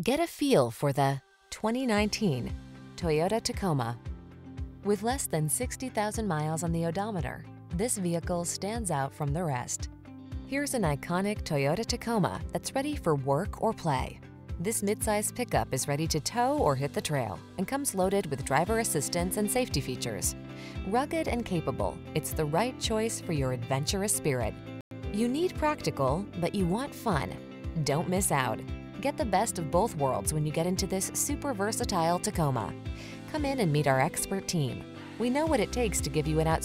Get a feel for the 2019 Toyota Tacoma. With less than 60,000 miles on the odometer, this vehicle stands out from the rest. Here's an iconic Toyota Tacoma that's ready for work or play. This midsize pickup is ready to tow or hit the trail and comes loaded with driver assistance and safety features. Rugged and capable, it's the right choice for your adventurous spirit. You need practical, but you want fun. Don't miss out. Get the best of both worlds when you get into this super versatile Tacoma. Come in and meet our expert team. We know what it takes to give you an outstanding